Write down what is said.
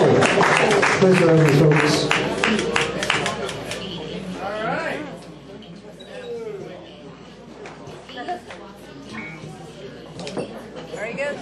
Thank you, for folks. All right. Very good.